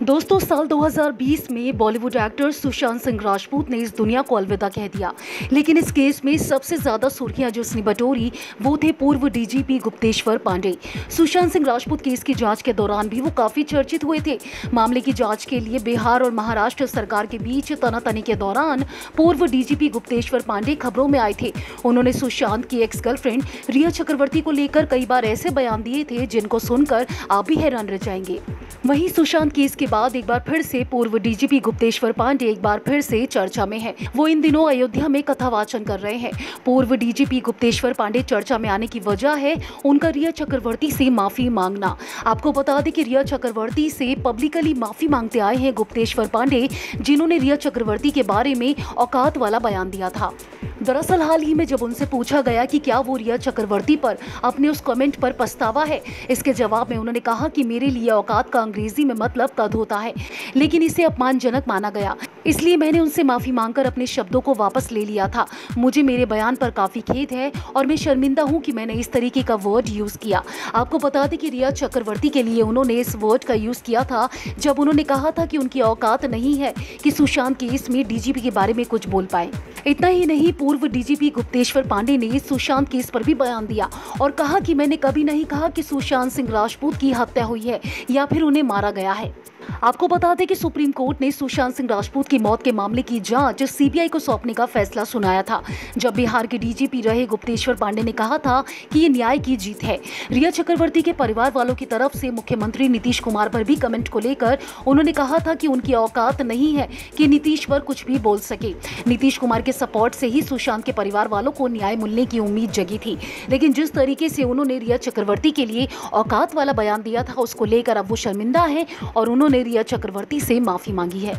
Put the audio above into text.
दोस्तों, साल 2020 में बॉलीवुड एक्टर सुशांत सिंह राजपूत ने इस दुनिया को अलविदा कह दिया। लेकिन इस केस में सबसे ज़्यादा सुर्खियाँ जो उसने बटोरी, वो थे पूर्व डीजीपी गुप्तेश्वर पांडे। सुशांत सिंह राजपूत केस की जाँच के दौरान भी वो काफ़ी चर्चित हुए थे। मामले की जाँच के लिए बिहार और महाराष्ट्र सरकार के बीच तनातनी के दौरान पूर्व डीजीपी गुप्तेश्वर पांडे खबरों में आए थे। उन्होंने सुशांत की एक्स गर्लफ्रेंड रिया चक्रवर्ती को लेकर कई बार ऐसे बयान दिए थे जिनको सुनकर आप भी हैरान रह जाएँगे। वहीं सुशांत केस के बाद एक बार फिर से पूर्व डीजीपी गुप्तेश्वर पांडे एक बार फिर से चर्चा में है। वो इन दिनों अयोध्या में कथा वाचन कर रहे हैं। पूर्व डीजीपी गुप्तेश्वर पांडे चर्चा में आने की वजह है उनका रिया चक्रवर्ती से माफ़ी मांगना। आपको बता दें कि रिया चक्रवर्ती से पब्लिकली माफ़ी मांगते आए हैं गुप्तेश्वर पांडे, जिन्होंने रिया चक्रवर्ती के बारे में औकात वाला बयान दिया था। दरअसल हाल ही में जब उनसे पूछा गया कि क्या वो रिया चक्रवर्ती पर अपने उस कमेंट पर पछतावा है, इसके जवाब में उन्होंने कहा कि मेरे लिए औकात का अंग्रेज़ी में मतलब कद होता है, लेकिन इसे अपमानजनक माना गया। इसलिए मैंने उनसे माफ़ी मांगकर अपने शब्दों को वापस ले लिया था। मुझे मेरे बयान पर काफ़ी खेद है और मैं शर्मिंदा हूँ कि मैंने इस तरीके का वर्ड यूज़ किया। आपको बता दें कि रिया चक्रवर्ती के लिए उन्होंने इस वर्ड का यूज़ किया था, जब उन्होंने कहा था कि उनकी औकात नहीं है कि सुशांत केस में डीजीपी के बारे में कुछ बोल पाए। इतना ही नहीं, पूर्व डीजीपी गुप्तेश्वर पांडे ने सुशांत केस पर भी बयान दिया और कहा कि मैंने कभी नहीं कहा कि सुशांत सिंह राजपूत की हत्या हुई है या फिर उन्हें मारा गया है। आपको बता दें कि सुप्रीम कोर्ट ने सुशांत सिंह राजपूत की मौत के मामले की जाँच सीबीआई को सौंपने का फैसला सुनाया था। जब बिहार के डीजीपी रहे गुप्तेश्वर पांडे ने कहा था कि ये न्याय की जीत है। रिया चक्रवर्ती के परिवार वालों की तरफ़ से मुख्यमंत्री नीतीश कुमार पर भी कमेंट को लेकर उन्होंने कहा था कि उनकी औकात नहीं है कि नीतीश पर कुछ भी बोल सके। नीतीश कुमार के सपोर्ट से ही सुशांत के परिवार वालों को न्याय मिलने की उम्मीद जगी थी। लेकिन जिस तरीके से उन्होंने रिया चक्रवर्ती के लिए औकात वाला बयान दिया था, उसको लेकर अब वो शर्मिंदा है और उन्होंने रिया चक्रवर्ती से माफ़ी मांगी है।